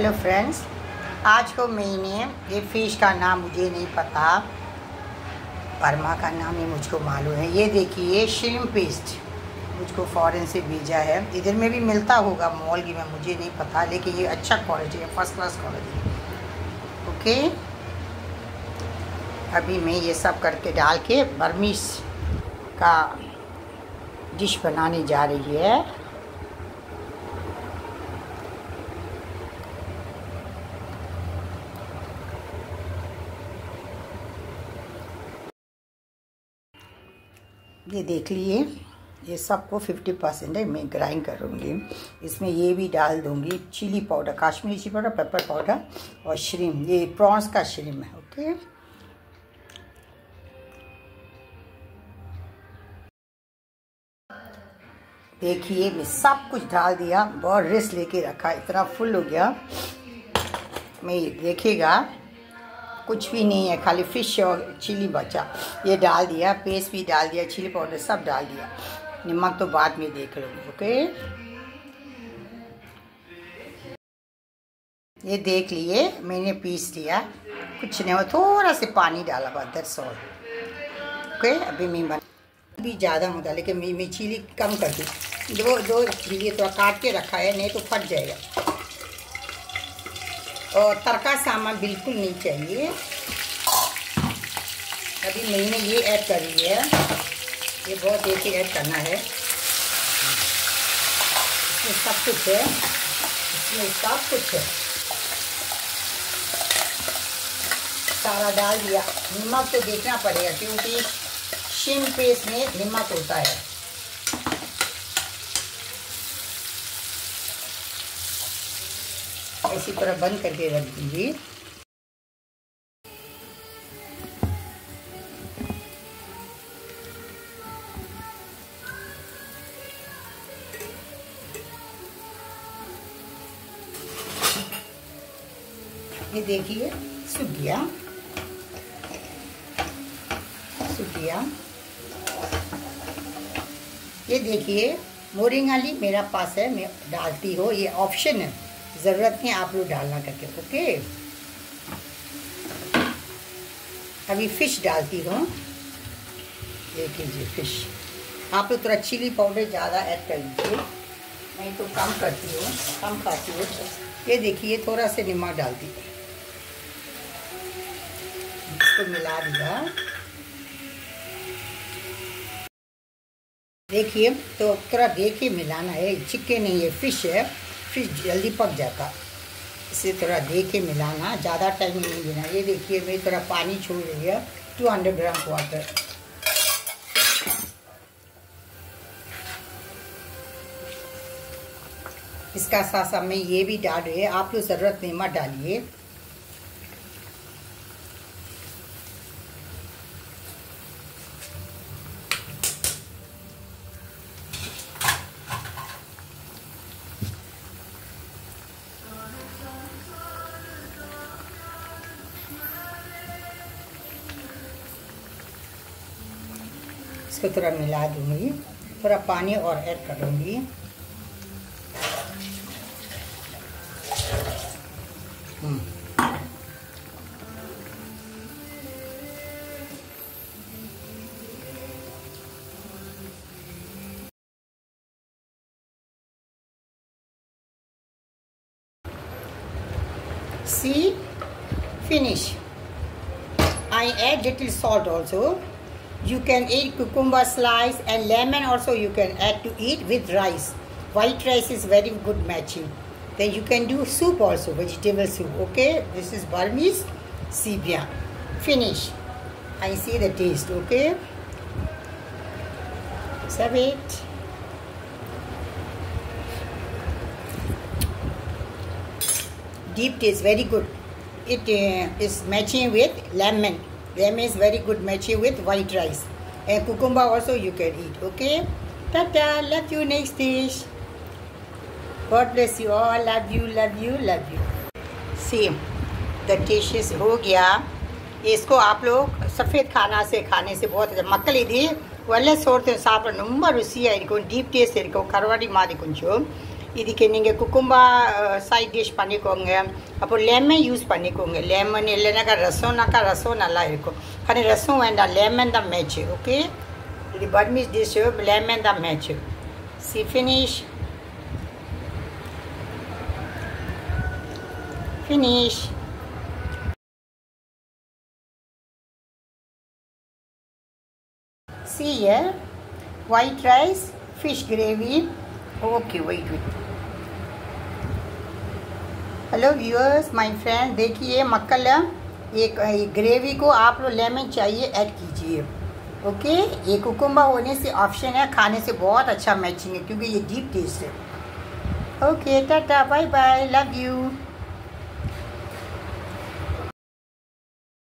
Hello friends आज को मैंने ये फ़िश का नाम मुझे नहीं पता। परमा का नाम ही मुझको मालूम है। ये देखिए श्रिम पेस्ट मुझको फ़ॉरेन से भेजा है। इधर में भी मिलता होगा मॉल की में मुझे नहीं पता, लेकिन ये अच्छा क्वालिटी है फ़र्स्ट क्लास क्वालिटी ओके अभी मैं ये सब करके डाल के बर्मीस का डिश बनाने जा रही है। ये देख लिए। ये सबको 50 परसेंट है, मैं ग्राइंड करूँगी। इसमें ये भी डाल दूँगी chilli powder Kashmiri chilli powder pepper powder और श्रीम ये प्रॉन्स का श्रीम है ओके देखिए, मैं सब कुछ डाल दिया, बहुत रेस्ट लेके रखा, इतना फुल हो गया। मैं देखिएगा। कुछ भी नहीं है, खाली फ़िश और चिली बचा। ये डाल दिया पेस्ट भी डाल दिया चिली पाउडर सब डाल दिया। नमक तो बाद में देख लूँगी ओके ये देख लिए, मैंने पीस लिया कुछ नहीं हो थोड़ा से पानी डाला बस दैट्स ऑल ओके अभी मैं बन भी ज़्यादा होता लेकिन मैं चिली कम कर दी दो दो चिली थोड़ा काट के रखा है, नहीं तो फट जाएगा। और तड़का सामान बिल्कुल नहीं चाहिए। अभी मैंने ये ऐड करी है। ये बहुत देर से ऐड करना है। इसमें सब कुछ है। इसमें सब कुछ है। सारा डाल दिया। नमक तो देखना पड़ेगा क्योंकि शिम पेस्ट में नमक होता है। इसी तरह बंद करके रख दूँगी। ये देखिए, सूख गया। सूख गया। ये देखिए, मोरिंगाली मेरा पास है, मैं डालती हूँ, ये ऑप्शन है। ज़रूरत नहीं, आप लोग डालना करके, ओके? अभी फ़िश डालती हूँ। एक लीजिए फ़िश आप लोग थोड़ा चिली पाउडर ज़्यादा ऐड कर लीजिए। मैं तो कम करती हूँ, कम खाती हूँ। ये देखिए, थोड़ा सा नमक डालती हूँ। इसको मिला दिया। देखिए तो थोड़ा देखिए मिलाना है। चिकन नहीं है फ़िश है। फ़िश जल्दी पक जाता। इसे थोड़ा दे के मिलाना, ज़्यादा टाइम नहीं देना। ये देखिए मैं थोड़ा पानी छोड़ रही है। टू हंड्रेड ग्राम वाटर इसका साथ साथ में ये भी डाल रही है आप लोग ज़रूरत नहीं मत डालिए। इसको थोड़ा मिला दूँगी थोड़ा पानी और ऐड कर दूँगी see finish I add little salt also you can eat cucumber slice and lemon also you can add to eat with rice. White rice is very good matching. Then you can do soup also vegetable soup okay? This is Burmese sibia finish. I see the taste okay? Serve it. Deep taste very good. It uh, is matching with lemon them is very good matching with white rice and cucumber also you can eat okay ta ta love you next dish god bless you all love you love you love you see the dish is ho gaya इसको आप लोग सफ़ेद खाना से खाने से बहुत मक्कल इधी ಒಳ್ಳೆ ಸೋಡ್ತೇವೆ ಸಾಂಬಾರು ತುಂಬ ರುಚಿಯಾಗಿ ಇರಿಕು ಡೀಪ್ ಟೇಸ್ಟ್ ಇರಿಕು ಕರವಾಡಿ ಮಾಡಿಕೊಂಚು ಇದಕ್ಕೆ ನಿಮಗೆ ಕುಕುಂಬ ಸೈಡ್ ಡಿಶ್ பண்ணிக்கோங்க அப்போ லெமன் யூஸ் பண்ணிக்கோங்க லெமன் இல்லைனாக்கா ரசம்னாக்கா ரசம் நல்லா இருக்கும் ஆனால் ரசம் வேண்டாம் லெமன் தான் மேட்ச் ஓகே இது பர்மீஸ் டிஷ் லெமன் தான் match C finish finish See here, white rice, fish gravy, okay वही wait. Hello viewers my friend देखिए मक्कल एक ग्रेवी को आप लोग लेमन चाहिए ऐड कीजिए। ओके ये कुकुम्बा होने से ऑप्शन है, खाने से बहुत अच्छा मैचिंग है, क्योंकि ये डीप टेस्ट है। Okay tata bye bye love you